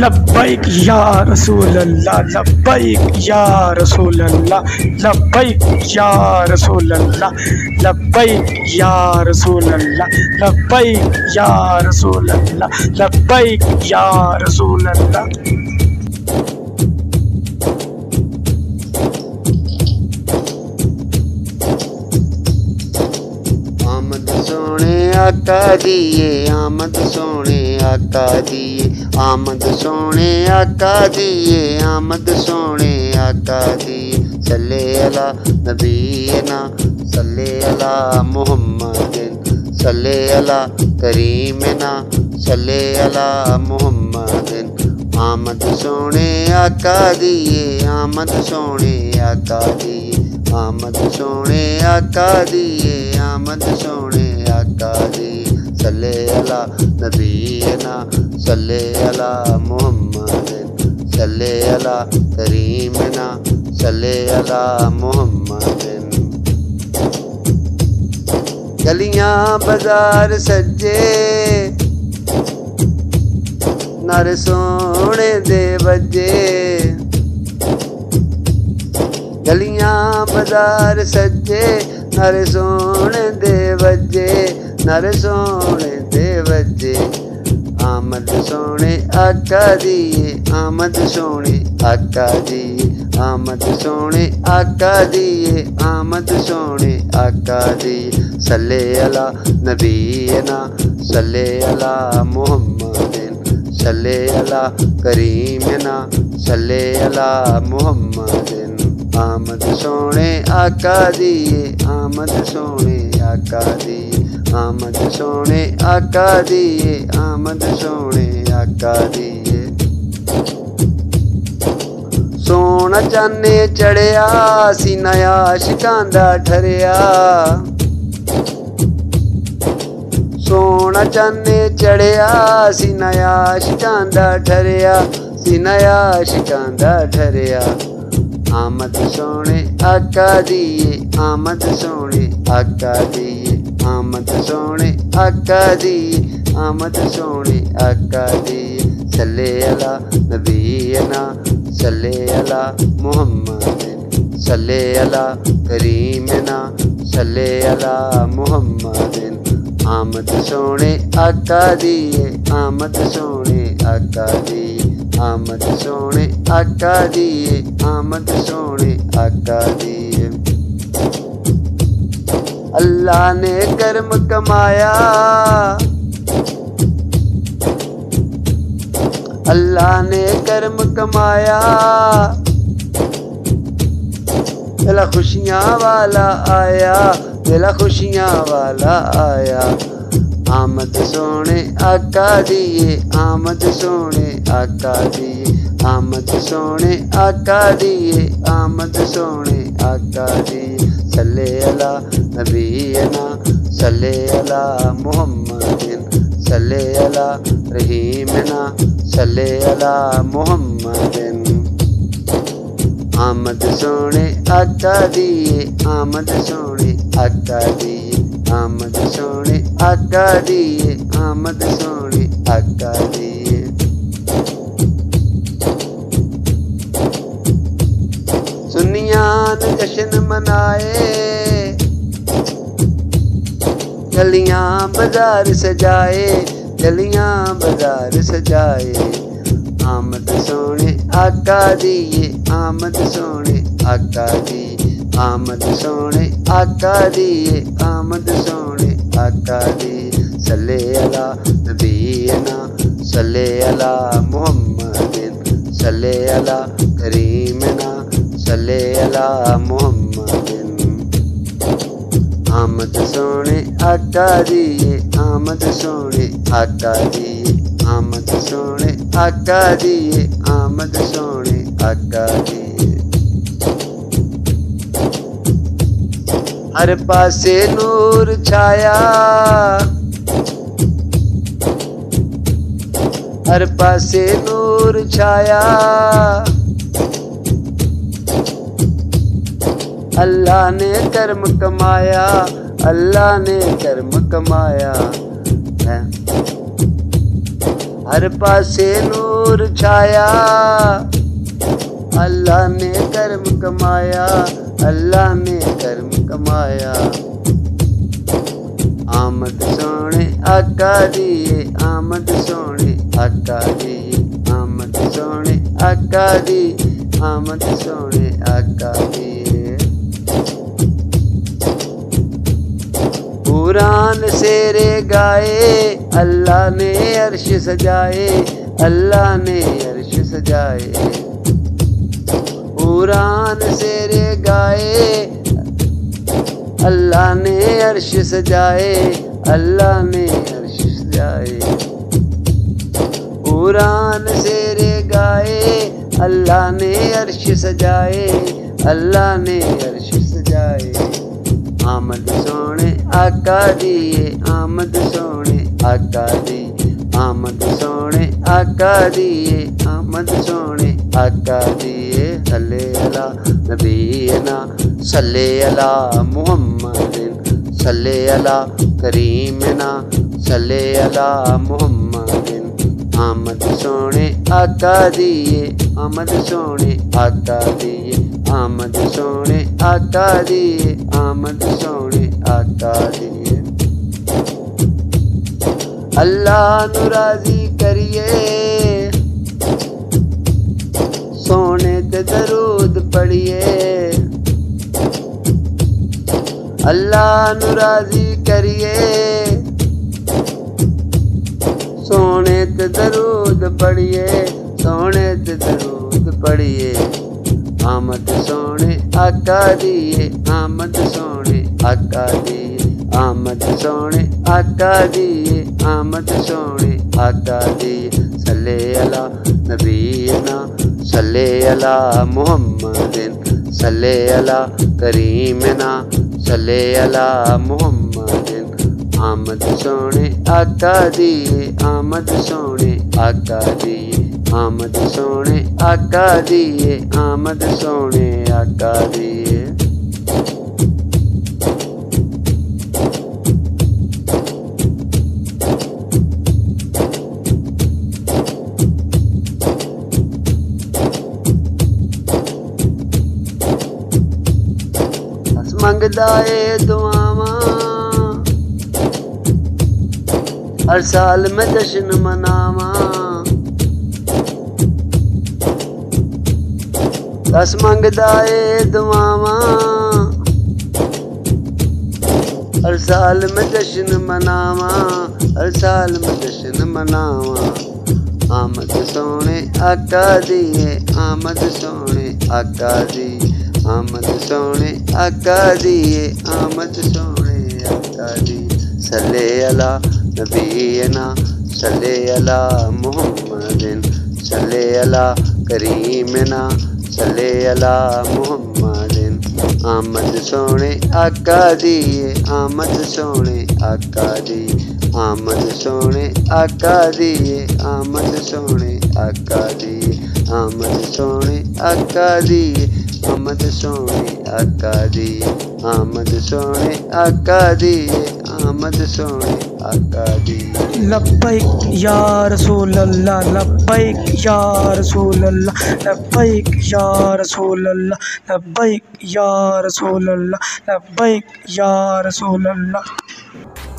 ለበይክ ያ ረሱለላ ለበይክ ያ ረሱለላ ለበይክ ያ ረሱለላ ለበይክ ያ ረሱለላ ለበይክ ያ ረሱለላ ለበይክ ያ ረሱለላ። सोने आका दिए आमद सोने आका दिए आमद सोने आका दिए आमद सोने आका दिए सल्ले अला नबीना सल्ले अला मुहम्मदिन सल्ले अला करीमना सल्ले अला मुहम्मदिन आमद सोने आका दिए आमद सोने आका दिए आमद सोने आका दिए आमद सोने आका दिए सल्ले अला नबीना सल्ले अला मुहम्मदिन सल्ले अला करीमना सल्ले अला मुहम्मदिन गलियाँ बाज़ार सज्जे नर सोने दे बजे गलियाँ बाज़ार सज्जे, नर सोने दे बजे नर सोने दे बजे आमद सोने आका दिए, आमद सोने आका दिए। आमद सोने आका दिए, आमद सोने आका दिए। सल्ले अला नबीना सल्ले अला मुहम्मदिन सल्ले अला करीमना सल्ले अला मुहम्मदिन आमद सोने आका दिए आमद सोने आका दिए आमद सोने आका दिए आमद सोने आका दिए सोना चाने चढ़िया सी नया शिकांदा ठरिया सोना चाने चढ़िया सी नया शिकांदा ठरिया सी नया शिकांदा ठरिया आमद सोने आका दिए, आमद सोने आका दिए, आमद सोने आका दिए, आमद सोने आका दिए। सले अला नबीना सले अला मुहम्मदिन सले अला करीमना सले अला मुहम्मदिन। आमद सोने आका दिए, आमद सोने आका दिए। आमद सोने आका दिए, आमद सोने आका दिए। अल्लाह ने कर्म कमाया। अल्लाह ने कर्म कमाया। दिला खुशियाँ वाला आया, दिला खुशियाँ वाला आया। आमद सोने आका दिए, आमद सोने आका दिए आमद सोने आका दिए आमद सोने आका दिए सल्ले अला नबीना सल्ले अला मुहम्मदिन। सल्ले अला रहीमना, सल्ले अला मुहम्मदिन। आमद सोने आका दिए आमद सोने आका दिए आमद सोने आका दिए आमद सोने आका दिए जश्न मनाए। गलियाँ बाज़ार सजाए, गलियाँ बाज़ार सजाए। आमद सोने आका दिए, आमद सोने आका दिए। आमद सोने आका दिए, आमद सोने आका दिए। सले अला नबीना सल्ले अला मुहम्मदिन सले अला करीमना सल्ले अला मुहम्मदिन। आमद सोने आका दिए, आमद सोने आका दिए, आमद सोने आका दिए, आमद सोने आका दिए। हर पासे नूर छाया। हर पासे नूर छाया। अल्लाह ने कर्म कमाया, अल्लाह ने कर्म कमाया, है? हर पासे नूर छाया, अल्लाह ने कर्म कमाया, अल्लाह ने कर्म कमाया। आमद सोने आका दिए, आमद सोने आका दिए, आमद सोने आका दी आमद सोने आका दिए। कुरान शेरे गाए, अल्लाह ने अर्श सजाए, अल्लाह ने अर्श सजाए। कुरान शेरे गाए, अल्लाह ने अर्श सजाए, अल्लाह ने अर्श सजाए। कुरान शेरे गाए, अल्लाह ने अर्श सजाए, अल्लाह ने अर्श सजाए। आमद सोने ਆਕਾ ਦੀਏ ਆਮਦ ਸੋਹਣੇ ਆਕਾ ਦੇ ਆਮਦ ਸੋਹਣੇ ਆਕਾ ਦੀਏ ਆਮਦ ਸੋਹਣੇ ਆਕਾ ਦੀਏ ਹੱਲੇ ਅਲਾ ਨਬੀਨਾ ਸੱਲੇ ਅਲਾ ਮੁਹੰਮਦਿਨ ਸੱਲੇ ਅਲਾ ਕਰੀਮਨਾ ਸੱਲੇ ਅਲਾ ਮੁਹੰਮਦਿਨ ਆਮਦ ਸੋਹਣੇ ਆਕਾ ਦੀਏ ਆਮਦ ਸੋਹਣੇ ਆਕਾ ਦੀਏ आमद सोने आता दिए, आमद सोने आता दिए। अल्लाह नुराजी करिए, सोने ते दरूद पढ़िए। अल्लाह नुराजी करिए, सोने ते दरूद पढ़िए, सोने ते दरूद पढ़िए। आमद सोने आका ਦੀਏ आमद सोने आका ਦੀਏ ਆਮਦ सोने आका ਦੀਏ आमद सोने आका ਦੀਏ सले अला ਨਬੀਨਾ सले अला मुहम्मदिन सले अला करीमना सले अला मुहम्मदिन। आमद सोने आका दिए, आमद सोने आका दिए। ਆਮਦ ਸੋਹਣੇ ਆਕਾ ਦੀਏ, ਆਮਦ ਸੋਹਣੇ ਆਕਾ ਦੀਏ। ਮੰਗਦਾ ਏ ਦੁਆਵਾਂ। ਹਰ ਸਾਲ ਮੈਂ ਜਸ਼ਨ ਮਨਾਵਾਂ। ਦਸ ਮੰਗਦਾ ਏ ਦੁਆਵਾਂ हर साल में जश्न मनावा हर साल में जश्न मनावा आमद सोने आका दिए आमद सोने आका दिए आमद सोने आका दिए आमद सोने आका दिए सल्ले अला नबीना सल्ले अला मुहम्मदिन सल्ले अला करीमना ਸੱਲੇ ਅਲਾ ਮੁਹੰਮਦਨ ਆਮਦ ਸੋਹਣੇ ਆਕਾ ਦੀ ਆਮਦ ਸੋਹਣੇ ਆਕਾ ਦੀ ਆਮਦ ਸੋਹਣੇ ਆਕਾ ਦੀ ਆਮਦ ਸੋਹਣੇ ਆਕਾ ਦੀ ਆਮਦ ਸੋਹਣੇ ਆਕਾ ਦੀ ਆਮਦ ਸੋਹਣੇ ਆਕਾ ਦੀ ਆਮਦ ਸੋਹਣੇ ਆਕਾ ਦੀ ਆਮਦ ਸੋਹਣੇ आका दिए लब्बैक या रसूल अल्लाह लब्बैक या रसूल अल्लाह लब्बैक या रसूल अल्लाह लब्बैक या रसूल अल्लाह लब्बैक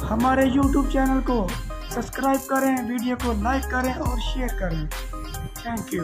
हमारे यूट्यूब चैनल को सब्सक्राइब करें, वीडियो को लाइक करें और शेयर करें। Thank you.